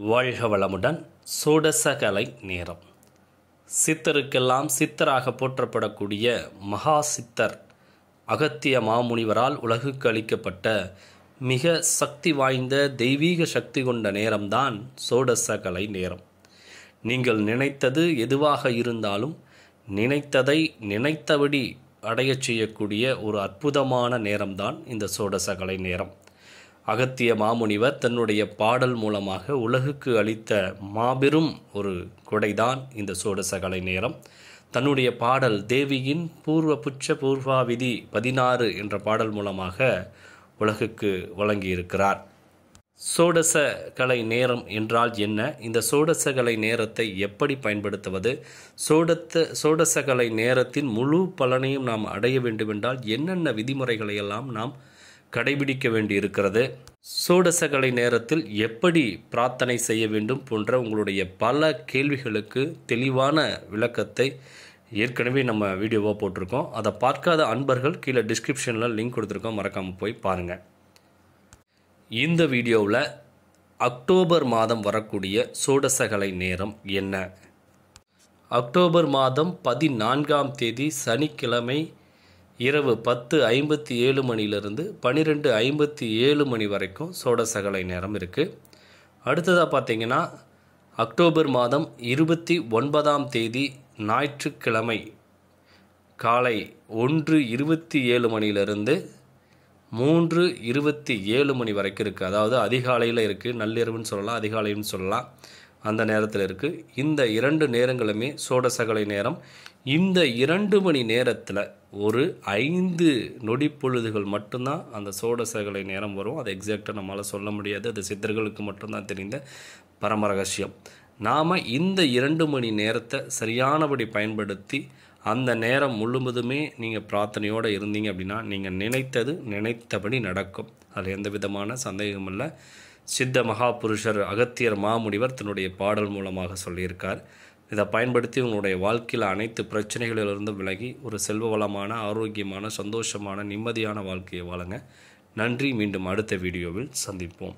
வாழ்க வளமுடன் சோடசகலை நேரம். சித்தருக்கெல்லாம் சித்தராக போற்றப்படக்கூடிய மகா சித்தர் அகத்திய மாமுனிவரால் உலகுக்கு அளிக்கப்பட்ட மிக சக்தி வாய்ந்த தெய்வீக சக்தி கொண்ட நேரம்தான் சோடசகலை நேரம். நீங்கள் நினைத்தது எதுவாக இருந்தாலும் நினைத்ததை நினைத்தபடி அடையச் செய்யக்கூடிய ஒரு அற்புதமான நேரம்தான் இந்த சோடசகலை நேரம். அகத்திய மாமுனிவர் தன்னுடைய பாடல் மூலமாக உலகுக்கு அளித்த மாபெரும் ஒரு கொடைதான் இந்த சோடசகலை நேரம். தன்னுடைய பாடல் தேவியின் பூர்வ புச்ச பூர்வாவிதி பதினாறு என்ற பாடல் மூலமாக உலகுக்கு வழங்கியிருக்கிறார். சோடச கலை நேரம் என்றால் என்ன? இந்த சோடச கலை நேரத்தை எப்படி பயன்படுத்துவது? சோடத்த சோடசகலை நேரத்தின் முழு பலனையும் நாம் அடைய வேண்டுமென்றால் என்னென்ன விதிமுறைகளை எல்லாம் நாம் கடைபிடிக்க வேண்டி இருக்கிறது சோடசகலை நேரத்தில் எப்படி பிரார்த்தனை செய்ய வேண்டும் போன்ற உங்களுடைய பல கேள்விகளுக்கு தெளிவான விளக்கத்தை ஏற்கனவே நம்ம வீடியோவாக போட்டிருக்கோம். அதை பார்க்காத அன்பர்கள் கீழே டிஸ்கிரிப்ஷனில் லிங்க் கொடுத்துருக்கோம். மறக்காமல் போய் பாருங்கள் இந்த வீடியோவில் அக்டோபர் மாதம் வரக்கூடிய சோடசகலை நேரம் என்ன? அக்டோபர் மாதம் பதினான்காம் தேதி சனிக்கிழமை இரவு பத்து ஐம்பத்தி ஏழு மணிலிருந்து பன்னிரெண்டு ஐம்பத்தி ஏழு மணி வரைக்கும் சோடசகலை நேரம் இருக்குது அடுத்ததாக பார்த்தீங்கன்னா அக்டோபர் மாதம் இருபத்தி ஒன்பதாம் தேதி ஞாயிற்றுக்கிழமை காலை ஒன்று இருபத்தி ஏழு மணியிலிருந்து மூன்று இருபத்தி ஏழு மணி வரைக்கும் இருக்குது அதாவது அதிகாலையில் இருக்குது நள்ளிரவுன்னு சொல்லலாம் அதிகாலைன்னு சொல்லலாம். அந்த நேரத்தில் இருக்குது இந்த இரண்டு நேரங்களுமே சோடசகலை நேரம். இந்த இரண்டு மணி நேரத்தில் ஒரு ஐந்து நொடி பொழுதுகள் மட்டும்தான் அந்த சோடசகலை நேரம் வரும். அது எக்ஸாக்டாக நம்மளால் சொல்ல முடியாது. அது சித்தர்களுக்கு மட்டும்தான் தெரிந்த பரம ரகசியம். நாம் இந்த இரண்டு மணி நேரத்தை சரியானபடி பயன்படுத்தி அந்த நேரம் முழுவதுமே நீங்கள் பிரார்த்தனையோடு இருந்தீங்க அப்படின்னா நீங்கள் நினைத்தது நினைத்தபடி நடக்கும். அதில் எந்த விதமான சந்தேகமும் இல்லை. சித்த மகாபுருஷர் அகத்தியர் மாமுனிவர் தன்னுடைய பாடல் மூலமாக சொல்லியிருக்கார். இதை பயன்படுத்தி உங்களுடைய வாழ்க்கையில் அனைத்து பிரச்சனைகளிலிருந்தும் விலகி ஒரு செல்வ வளமான ஆரோக்கியமான சந்தோஷமான நிம்மதியான வாழ்க்கையை வாழுங்க. நன்றி. மீண்டும் அடுத்த வீடியோவில் சந்திப்போம்.